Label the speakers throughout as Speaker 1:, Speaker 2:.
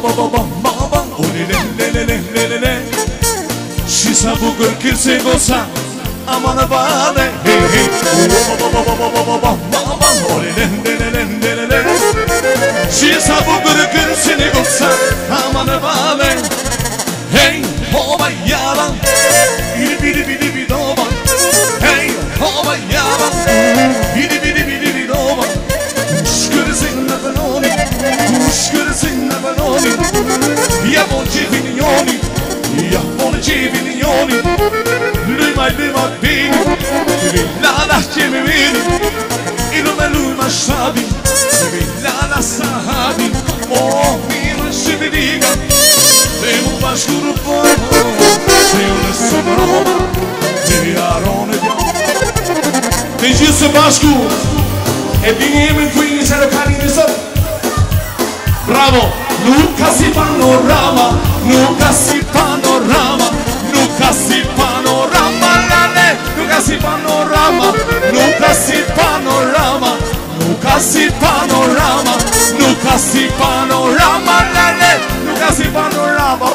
Speaker 1: ba ba ba ba ma ba Ore le le le le le le le Shisa bugün kirse gosa Aman abane hey hey Ba ba ba ba ba ba ba ba ma ba Ore le le le le le le le Shisa bugün kirse gosa Aman abane Hey ho ba yara Bili bili bili bili do ba Hey ho ba yara Vignoni Ia Monti Vignoni Ia Monti Vignoni Lui mai lui mai bine Lui la naște oh, mi vine E lumea lui mă șabi Lui la la sahabi Oh, mine și mi diga Te un vaș cu rupoi Te un lăsăm romă Te arone Te jisă vașcu E bine e mâncuini să răcani Bravo! nunca si panorama, nunca si panorama, nunca si panorama, lale, nunca si panorama, nunca si panorama, nunca si panorama, nunca si panorama, lale, nunca si panorama.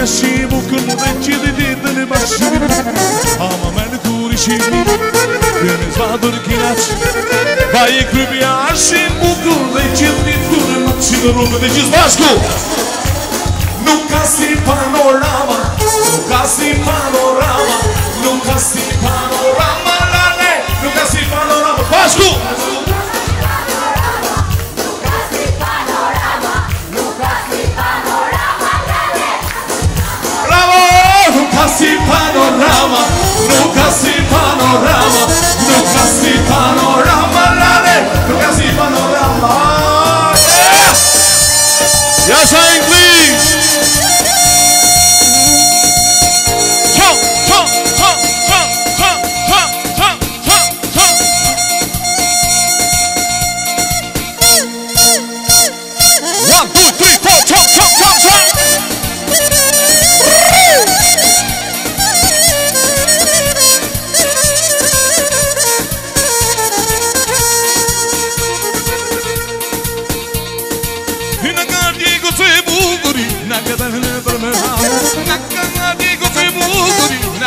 Speaker 1: ka shimu këmë dhe që dhe ditë në bashkë Ama me në kur i shimu Dhe në zbadur kinaq Pa i krybi a shimu këmë dhe që dhe ditë Kure dhe rrume dhe që zbashku Nuk ka si panorama Nuk ka si panorama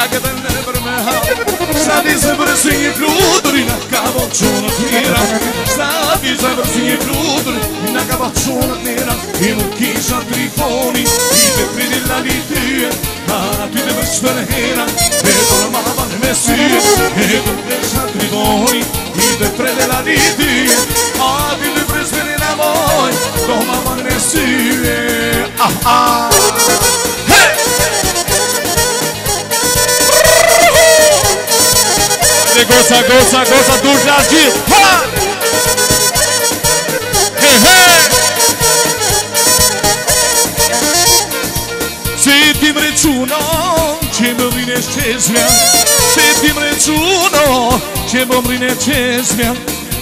Speaker 1: قدن برمها سادی زبر سی بلودری نکابو چونت نیرم سادی زبر سی بلودری نکابو چونت نیرم ای مکی شدری فونی ای بپری دلاری دیه آنا تی دبش برهیرم ای دور مابان مسیه ای بپری شدری فونی ای بپری دلاری دیه آبی دبش برهیرم آی دور مابان مسیه آه آه Se gosa, gosa, gosa, dur të Ha! He, Se ti më recuno Që më vrine shqezmja Se ti më recuno Që më vrine shqezmja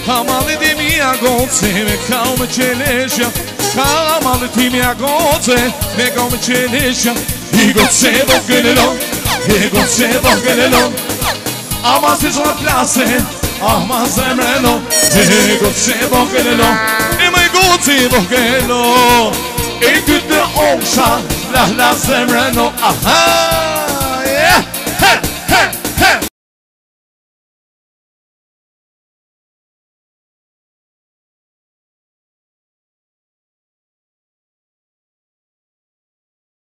Speaker 1: Ka malë të mi agonce Me ka u me qeleshja Ka malë të mi agonce Me ka u me qeleshja I gotë se vë gëllë lënë E gotë se vë gëllë ama si që në plasë Ah, ma zemre no E goci vogële no E me goci vogële no E ty të La la zemre Aha ah.